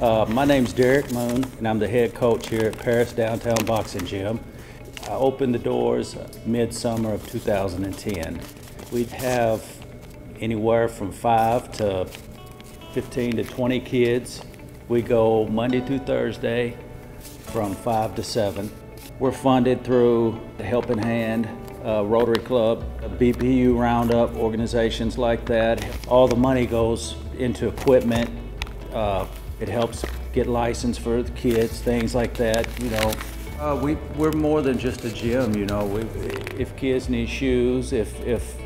Uh, my name's Derek Moon, and I'm the head coach here at Paris Downtown Boxing Gym. I opened the doors midsummer of 2010. We'd have anywhere from five to 15 to 20 kids. We go Monday through Thursday from 5 to 7. We're funded through the Helping Hand, uh, Rotary Club, BPU Roundup, organizations like that. All the money goes into equipment. Uh, it helps get license for the kids, things like that, you know. Uh, we, we're more than just a gym, you know. We, if kids need shoes, if, if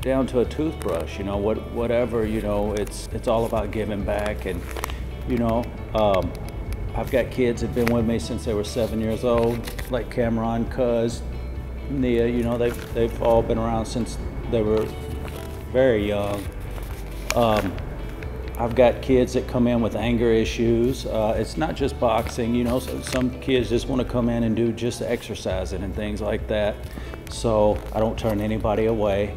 down to a toothbrush, you know, what, whatever, you know, it's, it's all about giving back. And, you know, um, I've got kids that have been with me since they were seven years old, like Cam'ron, Cuz, Nia, you know, they've, they've all been around since they were very young. Um, I've got kids that come in with anger issues. Uh, it's not just boxing, you know, so some kids just want to come in and do just exercising and things like that. So I don't turn anybody away.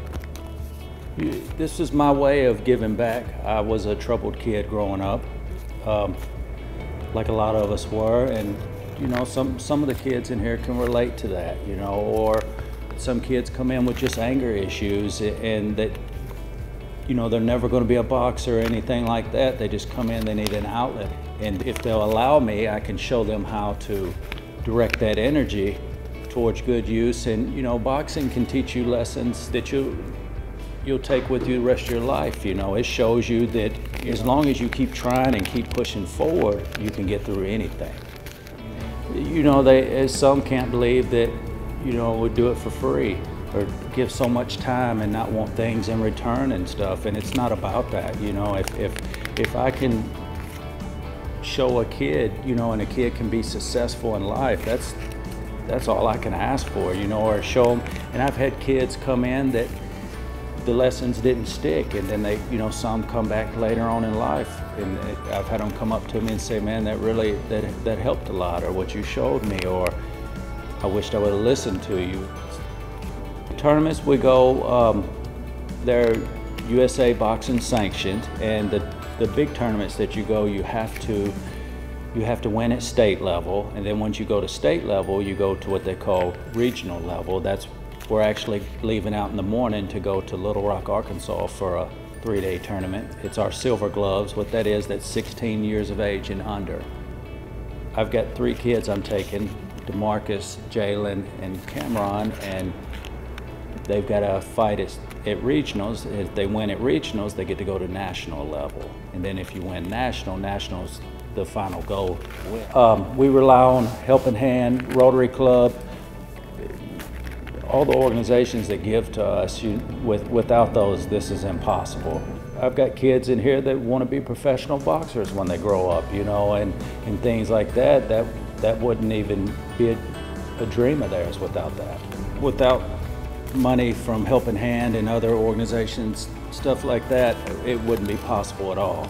This is my way of giving back. I was a troubled kid growing up, um, like a lot of us were, and you know, some, some of the kids in here can relate to that, you know, or some kids come in with just anger issues and that you know, they're never going to be a boxer or anything like that. They just come in, they need an outlet. And if they'll allow me, I can show them how to direct that energy towards good use. And, you know, boxing can teach you lessons that you, you'll take with you the rest of your life. You know, it shows you that as long as you keep trying and keep pushing forward, you can get through anything. You know, they, some can't believe that, you know, we do it for free or give so much time and not want things in return and stuff. And it's not about that, you know. If if if I can show a kid, you know, and a kid can be successful in life, that's that's all I can ask for, you know, or show them. And I've had kids come in that the lessons didn't stick, and then they, you know, some come back later on in life, and I've had them come up to me and say, "Man, that really that that helped a lot," or "What you showed me," or "I wished I would have listened to you." Tournaments we go, um, they're USA Boxing sanctioned, and the, the big tournaments that you go, you have to you have to win at state level, and then once you go to state level, you go to what they call regional level. That's we're actually leaving out in the morning to go to Little Rock, Arkansas for a three-day tournament. It's our silver gloves. What that is, that's 16 years of age and under. I've got three kids I'm taking, DeMarcus, Jalen, and Cam'ron, and they've got to fight at, at regionals. If they win at regionals, they get to go to national level. And then if you win national, nationals the final goal. Um, we rely on Helping Hand, Rotary Club, all the organizations that give to us. You, with, without those, this is impossible. I've got kids in here that want to be professional boxers when they grow up, you know, and, and things like that. That that wouldn't even be a, a dream of theirs without that. Without money from Helping Hand and other organizations, stuff like that, it wouldn't be possible at all.